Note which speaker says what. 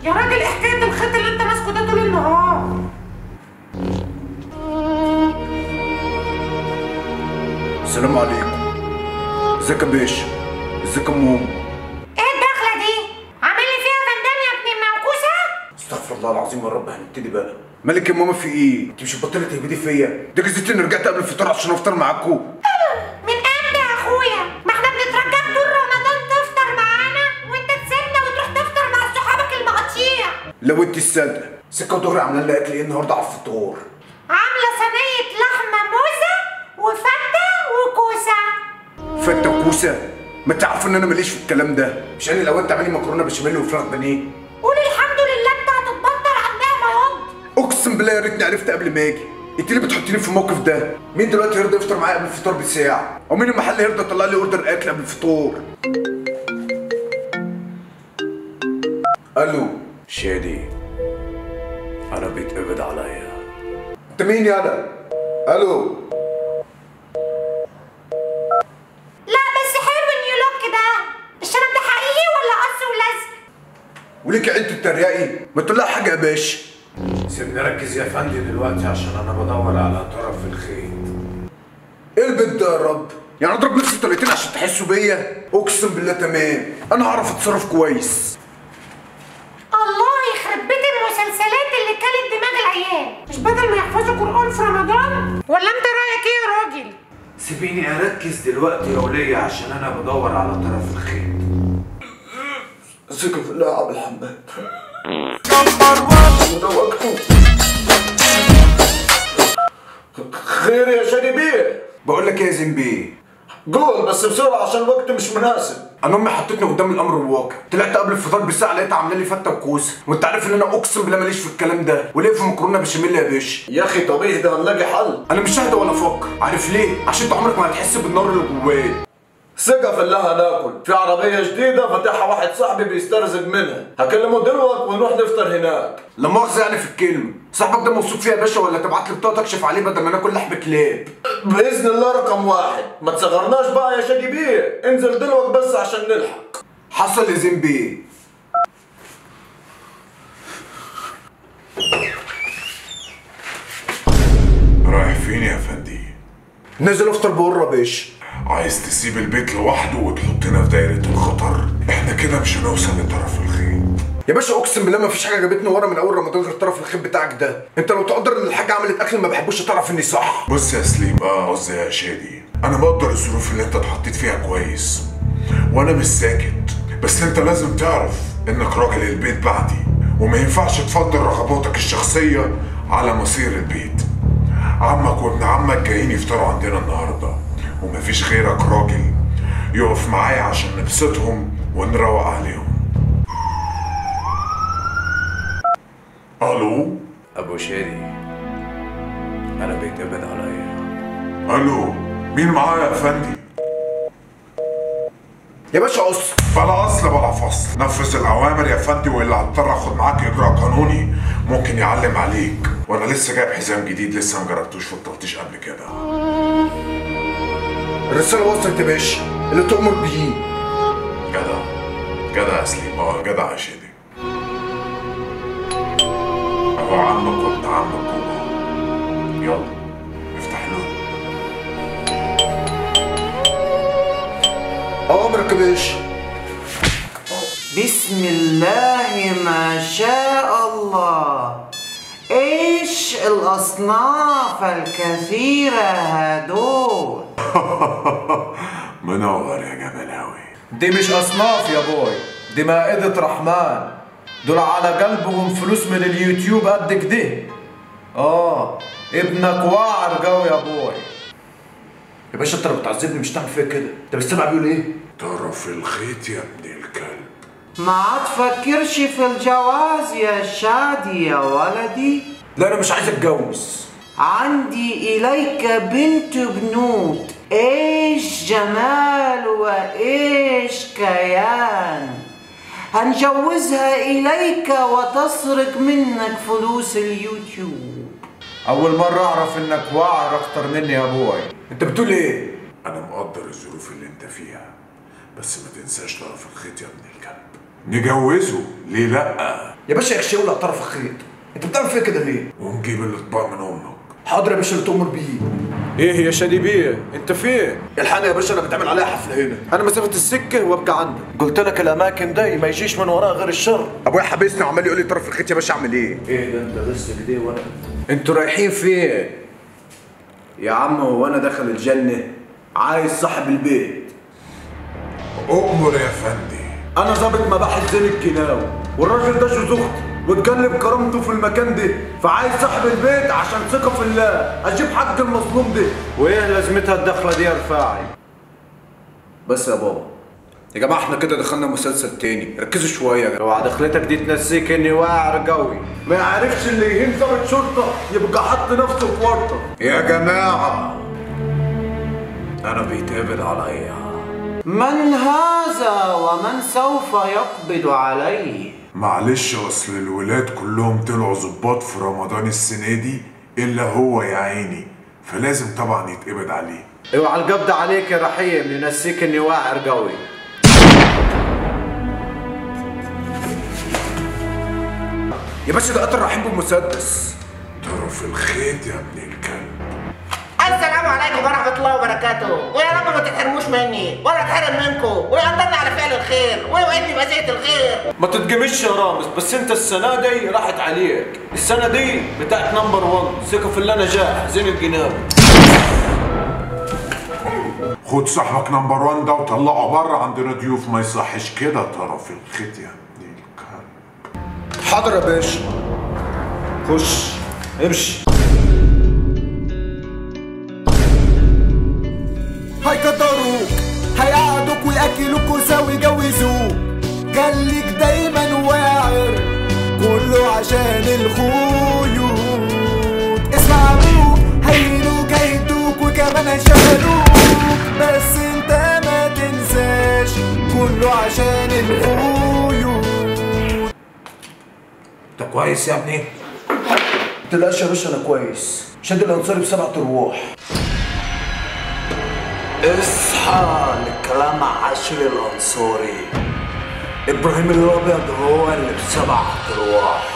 Speaker 1: يا راجل إيه حكاية الخيط اللي انت ماسكه ده طول النهار؟
Speaker 2: السلام عليكم. ازيك يا باشا؟ ازيك يا ماما؟
Speaker 1: إيه الدخلة دي؟ عامل لي فيها فندان يا ابن الموكوسه
Speaker 2: استغفر الله العظيم يا رب هنبتدي بقى. مالك يا ماما في إيه؟ انت مش بطلت تهبدي فيا؟ ده جزيتي اني رجعت قبل الفطار عشان افطر معاكم
Speaker 1: المقاطيع
Speaker 2: لو انت الصادقه سكة ودغري عاملة لنا أكل. إيه النهارده على الفطار
Speaker 1: عاملة صينية لحمة موزة وفتة وكوسة.
Speaker 2: فتة وكوسة؟ ما تعرف إن أنا ماليش في الكلام ده. مش أنا لو أنت عاملي مكرونة بشاميل وفراخ بانيه.
Speaker 1: قول الحمد لله انت هتتبطل على النعمة ياض
Speaker 2: أقسم بالله يا ريتني عرفت قبل ما أجي. إنت ليه بتحطيني في الموقف ده؟ مين دلوقتي يرضى يفطر معايا قبل الفطار بساعة؟ أو مين المحل يرضى يطلع لي أوردر أكل قبل الفطور؟ ألو؟ شادي أنا بيتقبض عليا انت مين يالا ألو.
Speaker 1: لا بس حلو النيو لوك ده الشنب ده حقيقي ولا قص ولزق
Speaker 2: وليك عيد تتريقي ما تقول لها حاجة يا باشا سيبني ركز يا فندي دلوقتي عشان أنا بدور على طرف الخيط. إيه البيت ده يا رب؟ يعني أضرب نفسي طلقتين عشان تحسوا بيا؟ أقسم بالله تمام. أنا هعرف أتصرف كويس.
Speaker 1: مش بدل ما يحفظوا قرآن في رمضان؟ ولا انت رأيك إيه يا راجل؟
Speaker 3: سيبيني أركز دلوقتي يا ولية عشان أنا بدور على طرف الخيط.
Speaker 2: ثقة في الله يا عبد الحماد
Speaker 4: خير يا شادي بيه.
Speaker 2: بقول لك إيه يا زنبي؟
Speaker 4: قول بس بسرعة عشان الوقت مش مناسب.
Speaker 2: أنا امي حطتني قدام الامر الواقع. طلعت قبل الفطار بساعة لقيتها عاملة لي فتة وكوسه وانت عارف ان أنا اقسم بالله ماليش في الكلام ده. وليه في مكرونة بشاميل يا باشا؟
Speaker 4: يا أخي طب اهدى هنلاقي حل.
Speaker 2: أنا مش ههدى ولا أفكر عارف ليه؟ عشان انت عمرك ما هتحس بالنار اللي جواك.
Speaker 4: ثقة في الله هناكل في عربية جديدة فاتحها واحد صاحبي بيسترزق منها. هكلمه دلوقتي ونروح نفطر هناك.
Speaker 2: لا مؤاخذة يعني في الكلمة. صاحبك ده موثوق فيها يا باشا ولا تبعت لي بطاقه تكشف عليه بدل ما ناكل لحم كلاب.
Speaker 4: بإذن الله رقم واحد. ما تصغرناش بقى يا شادي بيه. انزل دلوقتي بس عشان نلحق.
Speaker 2: حصل يا زنبي
Speaker 5: رايح فين يا فندي؟
Speaker 2: نازل افطر بقرة يا باشا.
Speaker 5: عايز تسيب البيت لوحده وتحطنا في دايرة الخطر؟ إحنا كده مش هنوصل لطرف الخيط
Speaker 2: يا باشا أقسم بالله ما فيش حاجة جابتني ورا من أول رمضان غير طرف الخيط بتاعك ده. أنت لو تقدر إن الحاجة عملت أكل ما بحبوش تعرف إني صح.
Speaker 5: بص يا سليم آه قصدي يا شادي. أنا بقدر الظروف اللي أنت اتحطيت فيها كويس. وأنا مش ساكت. بس أنت لازم تعرف إنك راجل البيت بعدي. وما ينفعش تفضل رغباتك الشخصية على مصير البيت. عمك وابن عمك جايين يفطروا عندنا النهاردة. ومفيش غيرك راجل يقف معايا عشان نبسطهم ونروق عليهم. ألو؟
Speaker 3: أبو شادي أنا بيتقبض عليا
Speaker 5: ألو مين معايا يا فندي؟
Speaker 2: يا باشا قص.
Speaker 5: بلا أصل بلا فصل. نفذ الأوامر يا فندي والا هضطر آخد معاك إجراء قانوني ممكن يعلم عليك. وأنا لسه جايب حزام جديد لسه ما جربتوش في التلطيش قبل كده.
Speaker 2: الرسالة وصلت يا باشا. اللي تؤمر بيه.
Speaker 5: جدع. جدع يا سليم. آه جدع يا شادي. اهو عمك وابن عمك جوه يلا افتح له.
Speaker 2: امرك يا باشا.
Speaker 6: بسم الله ما شاء الله. إيش الأصناف الكثيرة هدول.
Speaker 5: منور يا جبلاوي.
Speaker 3: دي مش أصناف يا بوي دي مائدة رحمن. دول على قلبهم فلوس من اليوتيوب قد كده آه ابنك واعر قوي يا بوي.
Speaker 2: يا باشا انت لو بتعذبني مش تعمل فيا كده. انت بتسمع بيقول إيه؟
Speaker 5: طرف الخيط يا ابن الكلب.
Speaker 6: ما تفكرش في الجواز يا شادي يا ولدي.
Speaker 2: لا أنا مش عايز أتجوز.
Speaker 6: عندي إليك بنت بنوت. إيش جمال وإيش كيان. هنجوزها إليك وتسرق منك فلوس اليوتيوب.
Speaker 3: أول مرة أعرف إنك واعر أكتر مني يا بوي.
Speaker 2: أنت بتقول إيه؟
Speaker 5: أنا مقدر الظروف اللي أنت فيها بس ما تنساش طرف الخيط يا ابن الكلب. نجوزه؟ ليه لأ؟
Speaker 7: يا باشا اكشي ولا طرف الخيط؟ انت بتعمل فيا كده ليه؟
Speaker 5: ونجيب الاطباق من أمك.
Speaker 7: حاضر يا باشا اللي تؤمر بيه.
Speaker 2: إيه يا شادي بيه؟ انت فين؟
Speaker 7: الحقني يا باشا أنا بتعمل عليها حفله هنا.
Speaker 2: أنا مسافة السكة وابقى عندك.
Speaker 7: قلت لك الاماكن دي ما يجيش من وراها غير الشر.
Speaker 8: ابويا حبسني وعمال يقول لي طرف الخيط يا باشا اعمل إيه؟
Speaker 7: إيه ده انت بس كده وأنا؟
Speaker 2: أنتوا رايحين فين؟
Speaker 7: يا عم هو أنا داخل الجنة؟ عايز صاحب البيت.
Speaker 5: أؤمر يا فندي
Speaker 2: أنا ظابط مباحث زين الجناوي والراجل ده جوز أختي. واتجلب كرامته في المكان ده. فعايز صاحب البيت عشان ثقة في الله. أجيب حق المظلوم ده.
Speaker 7: وإيه لازمتها الدخلة دي يا رفاعي؟
Speaker 2: بس يا بابا يا جماعة إحنا كده دخلنا مسلسل تاني. ركزوا شوية. يا جماعة
Speaker 7: اوعى دخلتك دي تنسيك إني واعر قوي.
Speaker 2: ما يعرفش اللي يهين ضابط شرطة يبقى حط نفسه في ورطة.
Speaker 8: يا جماعة.
Speaker 2: أنا بيتقبض عليا.
Speaker 6: من هذا ومن سوف يقبض عليه؟
Speaker 5: معلش أصل الولاد كلهم طلعوا ظباط في رمضان السنة دي إلا هو يا عيني فلازم طبعا يتقبض عليه.
Speaker 7: اوعى القبض عليك يا رحيم ينسيك إني واعر قوي.
Speaker 2: يا باشا ده قتل رحيم بمسدس
Speaker 5: طرف الخيط يا ابن الكلب.
Speaker 9: عليكم ورحمة الله وبركاته. ويا رب ما تتحرموش مني ولا أتحرم منكم. ويقدرني على فعل الخير ويوعدني بزيت الخير.
Speaker 2: ما تتجمش يا رامز بس أنت السنة دي راحت عليك. السنة دي بتاعت number 1 ثقة في الله نجاح زين الجناوي
Speaker 5: خد صاحبك number 1 ده وطلعه بره عندنا ضيوف ما يصحش كده طرف الخيط يا ابن الكلب
Speaker 2: حاضر يا باشا. خش امشي.
Speaker 10: هيقعدوك وياكلوك وسوا يجوزوك خليك دايما واعر كله عشان الخيوط. اسمع أبوك هينوك هيدوك وكمان هيشغلوك بس انت ما تنساش كله عشان الخيوط.
Speaker 7: انت كويس يا ابني؟ تلاقيش يا باشا أنا كويس. شد الانصاري بسبعة ارواح
Speaker 6: اصحى لكلام عاشر الانصاري إبراهيم الأبيض هو اللي بسبع ارواح